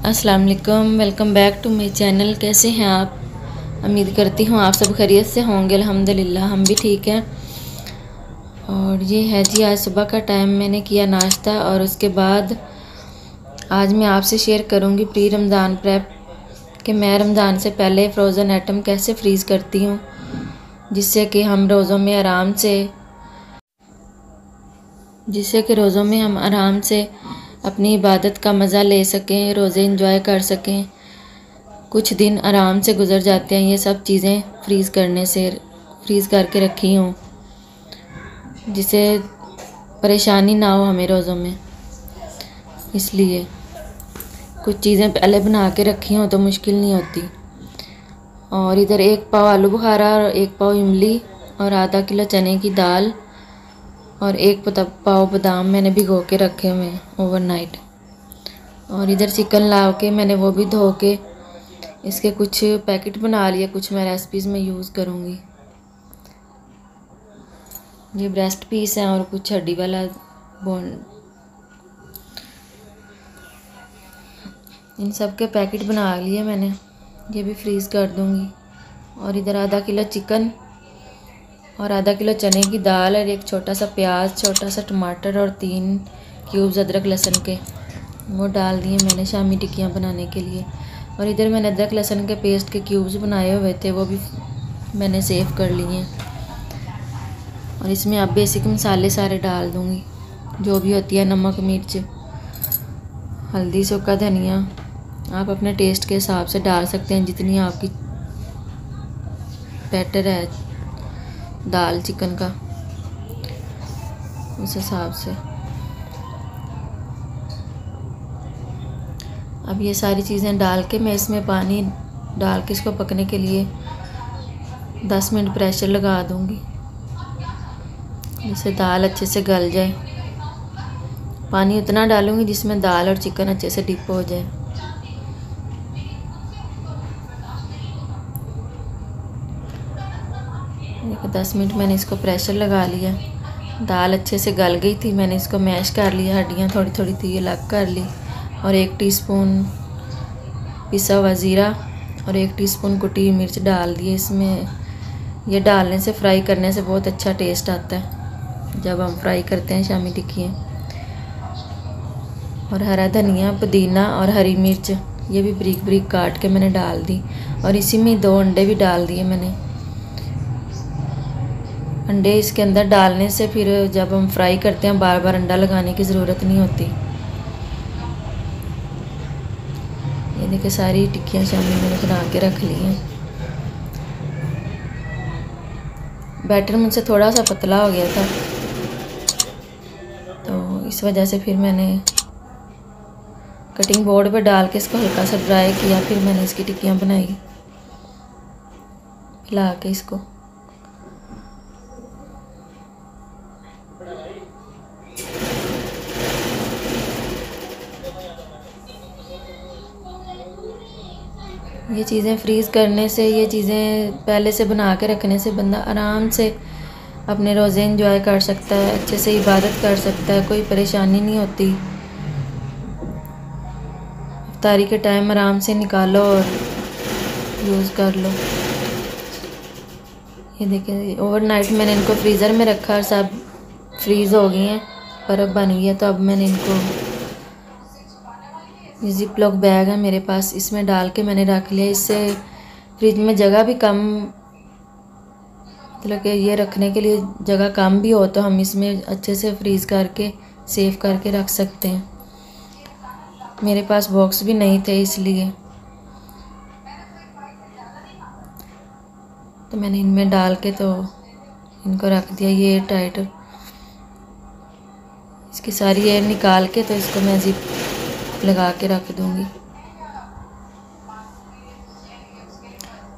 अस्सलाम वालेकुम welcome back to my channel कैसे हैं आप? उम्मीद करती हूँ आप सब खैरियत से होंगे, अल्हम्दुलिल्लाह, हम भी ठीक हैं। और ये है जी, आज सुबह का टाइम मैंने किया नाश्ता और उसके बाद आज मैं आपसे शेयर करूँगी प्री रमज़ान प्रेप कि मैं रमज़ान से पहले फ्रोज़न आइटम कैसे फ्रीज़ करती हूँ, जिससे कि हम रोज़ों में आराम से, जिससे कि रोज़ों में हम आराम से अपनी इबादत का मज़ा ले सकें, रोज़े इंजॉय कर सकें। कुछ दिन आराम से गुज़र जाते हैं, ये सब चीज़ें फ्रीज़ करने से फ्रीज़ करके रखी हूँ, जिसे परेशानी ना हो हमें रोज़ों में। इसलिए कुछ चीज़ें पहले बना के रखी हों तो मुश्किल नहीं होती। और इधर एक पाव आलू बुखारा और एक पाव इमली और आधा किलो चने की दाल और एक पाव बादाम मैंने भिगो के रखे हुए हैं ओवरनाइट और इधर चिकन ला के मैंने वो भी धो के इसके कुछ पैकेट बना लिए, कुछ मैं रेसिपीज़ में यूज़ करूँगी। ये ब्रेस्ट पीस है और कुछ हड्डी वाला बोन इन सब के पैकेट बना लिए मैंने, ये भी फ्रीज़ कर दूँगी। और इधर आधा किलो चिकन और आधा किलो चने की दाल और एक छोटा सा प्याज, छोटा सा टमाटर और तीन क्यूब्स अदरक लहसुन के। वो डाल दिए मैंने शामी टिक्कियाँ बनाने के लिए। और इधर मैंने अदरक लहसुन के पेस्ट के क्यूब्स बनाए हुए थे, वो भी मैंने सेव कर लिए और इसमें अब बेसिक मसाले सारे डाल दूँगी, जो भी होती है, नमक, मिर्च, हल्दी, सूखा धनिया। आप अपने टेस्ट के हिसाब से डाल सकते हैं, जितनी आपकी बैटर है। दाल चिकन का, उस हिसाब से। अब ये सारी चीज़ें डाल के मैं इसमें पानी डाल के इसको पकने के लिए दस मिनट प्रेशर लगा दूँगी, जिससे दाल अच्छे से गल जाए। पानी उतना डालूँगी जिसमें दाल और चिकन अच्छे से डिप हो जाए। दस मिनट मैंने इसको प्रेशर लगा लिया। दाल अच्छे से गल गई थी, मैंने इसको मैश कर लिया हड्डियाँ थोड़ी थोड़ी थी अलग कर ली। और एक टीस्पून पिसा हुआ ज़ीरा और एक टीस्पून कुटी मिर्च डाल दिए इसमें। ये डालने से फ्राई करने से बहुत अच्छा टेस्ट आता है। जब हम फ्राई करते हैं शामी टिक्कियाँ और हरा धनिया, पुदीना और हरी मिर्च, ये भी ब्रिक ब्रिक काट के मैंने डाल दी। और इसी में दो अंडे भी डाल दिए मैंने। अंडे इसके अंदर डालने से फिर जब हम फ्राई करते हैं बार बार अंडा लगाने की ज़रूरत नहीं होती। ये देखिए, सारी टिक्कियाँ शामिल मैंने बना के रख ली हैं। बैटर मुझसे थोड़ा सा पतला हो गया था। तो इस वजह से फिर मैंने कटिंग बोर्ड पर डाल के इसको हल्का सा ड्राई किया, फिर मैंने इसकी टिक्कियाँ बनाई। हिला के इसको। ये चीज़ें फ्रीज़ करने से, ये चीज़ें पहले से बना के रखने से बंदा आराम से अपने रोज़े इंजॉय कर सकता है, अच्छे से इबादत कर सकता है, कोई परेशानी नहीं होती। अफ्तारी के टाइम आराम से निकालो और यूज़ कर लो। ये देखिए ओवरनाइट मैंने इनको फ्रीज़र में रखा और सब फ्रीज़ हो गई हैं बर्फ़ बन गई है तो अब मैंने इनको ये जिप लॉक बैग है मेरे पास। इसमें डाल के मैंने रख लिया। इससे फ्रिज में जगह भी कम मतलब कि ये रखने के लिए जगह कम भी हो तो हम इसमें अच्छे से फ्रीज़ करके सेव करके रख सकते हैं। मेरे पास बॉक्स भी नहीं थे इसलिए। तो मैंने इनमें डाल के तो इनको रख दिया, ये टाइट इसकी सारी एयर निकाल के तो इसको मैं जिप लगा के रख दूँगी।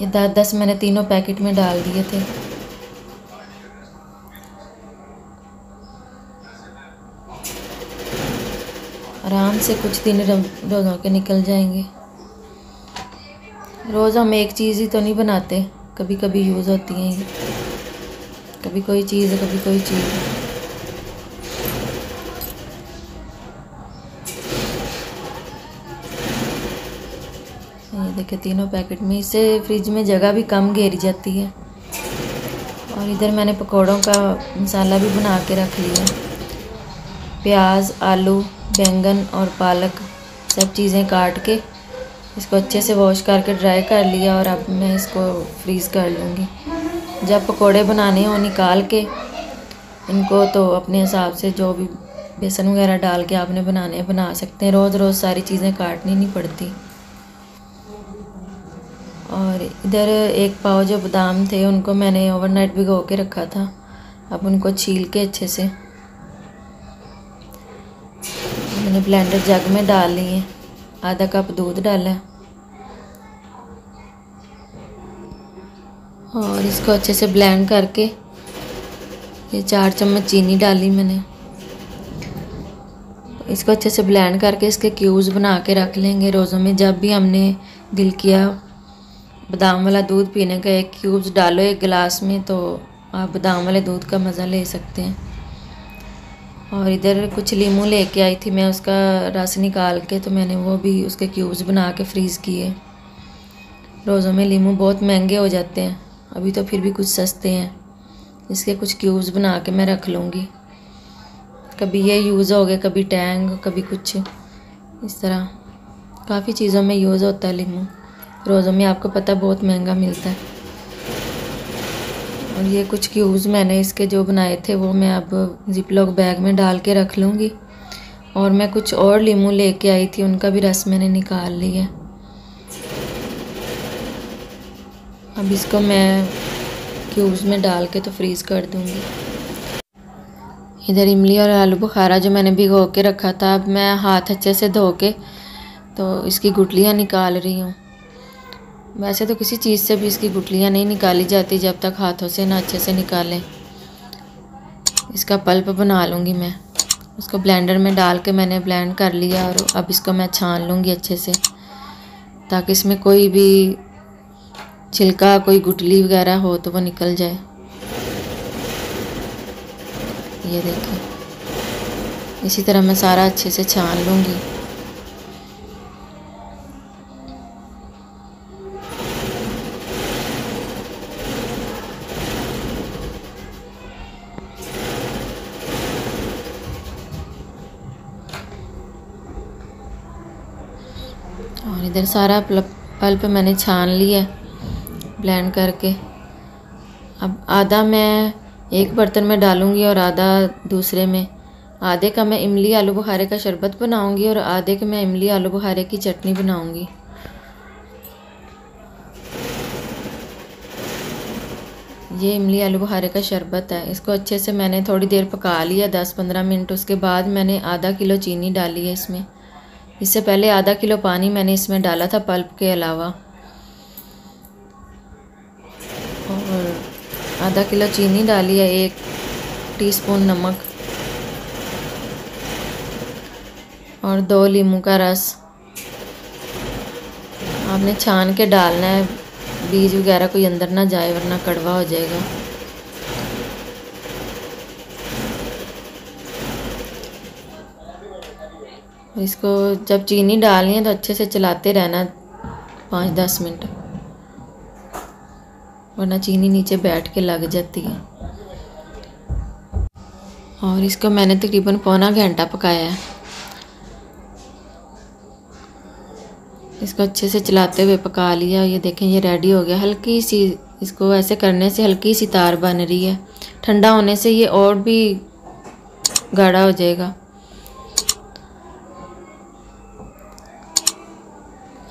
ये दस दस मैंने तीनों पैकेट में डाल दिए थे। आराम से कुछ दिन रोज़ों के निकल जाएँगे। रोज़ हम एक चीज़ ही तो नहीं बनाते कभी कभी यूज़ होती हैं कभी कोई चीज़, कभी कोई चीज़ ये देखिए, तीनों पैकेट में इससे फ्रिज में जगह भी कम घेरी जाती है। और इधर मैंने पकौड़ों का मसाला भी बना के रख लिया। प्याज, आलू, बैंगन और पालक सब चीज़ें काट के इसको अच्छे से वॉश करके ड्राई कर लिया और अब मैं इसको फ्रीज़ कर लूँगी। जब पकोड़े बनाने हो, निकाल के इनको तो अपने हिसाब से जो भी बेसन वगैरह डाल के आपने बनाने, बना सकते हैं। रोज़ रोज़ सारी चीज़ें काटनी नहीं पड़ती। और इधर एक पाव जो बादाम थे, उनको मैंने ओवरनाइट भिगो के रखा था। अब उनको छील के अच्छे से मैंने ब्लेंडर जग में डाल लिए आधा कप दूध डाला और इसको अच्छे से ब्लेंड करके ये चार चम्मच चीनी डाली मैंने। इसको अच्छे से ब्लेंड करके इसके क्यूब्स बना के रख लेंगे। रोज़ों में जब भी हमने दिल किया बादाम वाला दूध पीने का एक क्यूब्स डालो एक गिलास में तो आप बादाम वाले दूध का मज़ा ले सकते हैं। और इधर कुछ लीमू लेके आई थी मैं, उसका रस निकाल के तो मैंने वो भी उसके क्यूब्स बना के फ्रीज़ किए। रोज़ों में लीमू बहुत महँगे हो जाते हैं, अभी तो फिर भी कुछ सस्ते हैं। इसके कुछ क्यूब्स बना के मैं रख लूँगी। कभी ये यूज़ हो गए कभी टैंग, कभी कुछ। इस तरह। काफ़ी चीज़ों में यूज़ होता है लीमू। रोज़ों में आपको पता बहुत महँगा मिलता है। और ये कुछ क्यूज़ मैंने इसके जो बनाए थे, वो मैं अब जिप लॉक बैग में डाल के रख लूँगी। और मैं कुछ और लीमू लेके आई थी, उनका भी रस मैंने निकाल लिया। अब इसको मैं क्यूब्स में डाल के तो फ्रीज़ कर दूँगी। इधर इमली और आलू बुखारा जो मैंने भिगो के रखा था, अब मैं हाथ अच्छे से धो के तो इसकी गुटलियाँ निकाल रही हूँ। वैसे तो किसी चीज़ से भी इसकी गुटलियाँ नहीं निकाली जाती जब तक हाथों से ना अच्छे से निकालें। इसका पल्प बना लूँगी मैं। उसको ब्लेंडर में डाल के मैंने ब्लेंड कर लिया और अब इसको मैं छान लूँगी अच्छे से, ताकि इसमें कोई भी छिलका, कोई गुटली वगैरह हो तो वो निकल जाए। ये देखिए इसी तरह मैं सारा अच्छे से छान लूँगी। सारा पल्प मैंने छान लिया ब्लेंड करके। अब आधा मैं एक बर्तन में डालूँगी और आधा दूसरे में। आधे का मैं इमली आलू बुखारे का शरबत बनाऊँगी और आधे के मैं इमली आलू बुखारे की चटनी बनाऊँगी। ये इमली आलू बुखारे का शरबत है। इसको अच्छे से मैंने थोड़ी देर पका लिया, दस पंद्रह मिनट। उसके बाद मैंने आधा किलो चीनी डाली है इसमें। इससे पहले आधा किलो पानी मैंने इसमें डाला था पल्प के अलावा। और आधा किलो चीनी डाली है, एक टीस्पून नमक। और दो लीमू का रस। आपने छान के डालना है, बीज वगैरह कोई अंदर ना जाए, वरना कड़वा हो जाएगा। इसको जब चीनी डालनी है तो अच्छे से चलाते रहना पाँच दस मिनट। वरना चीनी नीचे बैठ के लग जाती है। और इसको मैंने तकरीबन पौना घंटा पकाया है। इसको अच्छे से चलाते हुए पका लिया। ये देखें, ये रेडी हो गया। हल्की सी इसको ऐसे करने से हल्की सी तार बन रही है। ठंडा होने से ये और भी गाढ़ा हो जाएगा।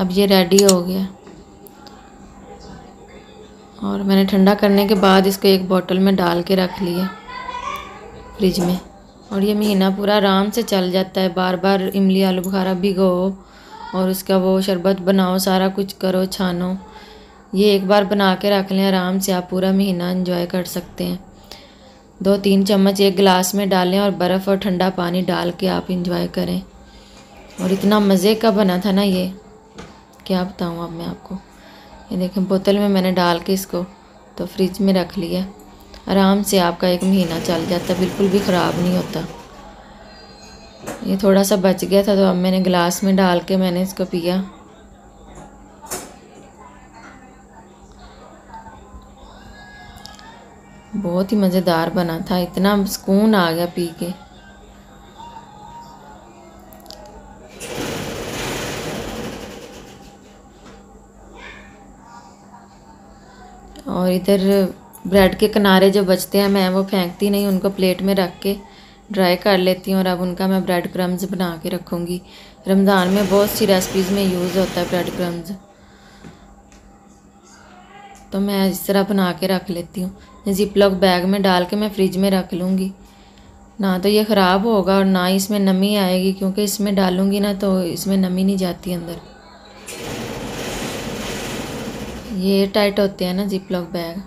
अब ये रेडी हो गया। और मैंने ठंडा करने के बाद इसको एक बोतल में डाल के रख लिया फ्रिज में। और ये महीना पूरा आराम से चल जाता है। बार बार इमली, आलू बुखारा भिगो और उसका वो शरबत बनाओ, सारा कुछ करो, छानो। ये एक बार बना के रख लें, आराम से आप पूरा महीना इन्जॉय कर सकते हैं। दो तीन चम्मच एक गिलास में डालें और बर्फ़ और ठंडा पानी डाल के आप इंजॉय करें। और इतना मज़े का बना था ना ये। क्या बताऊँ अब मैं आपको? ये देखें, बोतल में मैंने डाल के इसको तो फ्रिज में रख लिया। आराम से आपका एक महीना चल जाता, बिल्कुल भी ख़राब नहीं होता। ये थोड़ा सा बच गया था तो अब मैंने गिलास में डाल के मैंने इसको पिया। बहुत ही मज़ेदार बना था, इतना सुकून आ गया पी के। और इधर ब्रेड के किनारे जो बचते हैं, मैं वो फेंकती नहीं, उनको प्लेट में रख के ड्राई कर लेती हूँ और अब उनका मैं ब्रेड क्रम्स बना के रखूँगी। रमज़ान में बहुत सी रेसिपीज़ में यूज़ होता है ब्रेड क्रम्स तो मैं इस तरह बना के रख लेती हूँ। जिप लॉक बैग में डाल के मैं फ्रिज में रख लूँगी। ना तो ये ख़राब होगा और ना इसमें नमी आएगी, क्योंकि इसमें डालूँगी ना तो इसमें नमी नहीं जाती अंदर। ये टाइट होते हैं ना जिप लॉक बैग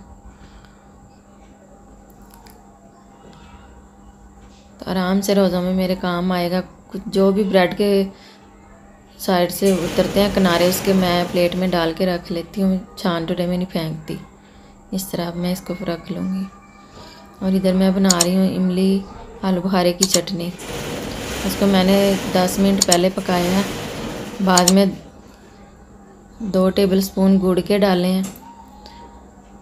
तो आराम से रोज़ों में मेरे काम आएगा। कुछ जो भी ब्रेड के साइड से उतरते हैं, किनारे उसके मैं प्लेट में डाल के रख लेती हूँ। छान टुटे में नहीं फेंकती। इस तरह मैं इसको रख लूँगी। और इधर मैं बना रही हूँ इमली आलू बुखारे की चटनी। उसको मैंने दस मिनट पहले पकाया है। बाद में दो टेबल स्पून गुड़ के डालें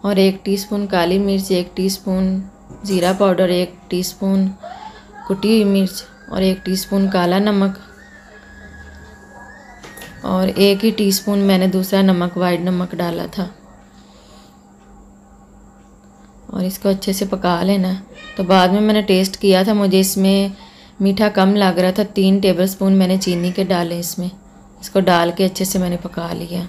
और एक टीस्पून काली मिर्च, एक टीस्पून ज़ीरा पाउडर, एक टीस्पून कुटी हुई मिर्च और एक टीस्पून काला नमक और एक ही टीस्पून मैंने दूसरा नमक, वाइट नमक डाला था। और इसको अच्छे से पका लेना तो बाद में मैंने टेस्ट किया था, मुझे इसमें मीठा कम लग रहा था, तीन टेबल स्पून मैंने चीनी के डाले इसमें। इसको डाल के अच्छे से मैंने पका लिया।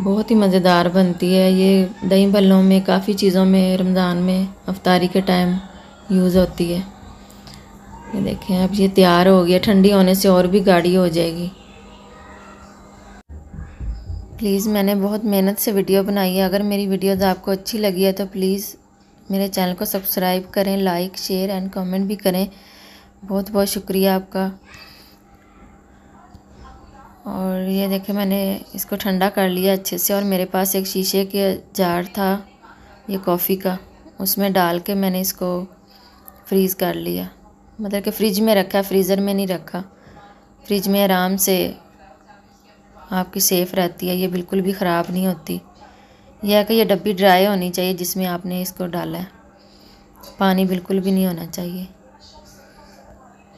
बहुत ही मज़ेदार बनती है। ये दही भल्लों में, काफ़ी चीज़ों में, रमज़ान में, अफ्तारी के टाइम यूज़ होती है। ये देखें, अब ये तैयार हो गया। ठंडी होने से और भी गाढ़ी हो जाएगी। प्लीज़ मैंने बहुत मेहनत से वीडियो बनाई है। अगर मेरी वीडियोज़ आपको अच्छी लगी है तो प्लीज़ मेरे चैनल को सब्सक्राइब करें, लाइक, शेयर एंड कमेंट भी करें। बहुत बहुत शुक्रिया आपका। और ये देखे मैंने इसको ठंडा कर लिया अच्छे से और मेरे पास एक शीशे के जार था, ये कॉफ़ी का। उसमें डाल के मैंने इसको फ्रीज़ कर लिया। मतलब कि फ़्रिज में रखा, फ्रीज़र में नहीं रखा। फ्रिज में आराम से आपकी सेफ़ रहती है, ये बिल्कुल भी ख़राब नहीं होती। यह है कि ये डब्बी ड्राई होनी चाहिए जिसमें आपने इसको डाला है। पानी बिल्कुल भी नहीं होना चाहिए।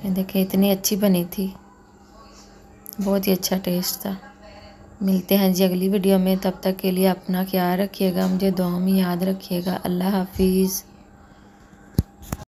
ये देखिए, इतनी अच्छी बनी थी। बहुत ही अच्छा टेस्ट था। मिलते हैं जी अगली वीडियो में। तब तक के लिए अपना ख्याल रखिएगा, मुझे दुआ में याद रखिएगा। अल्लाह हाफिज़।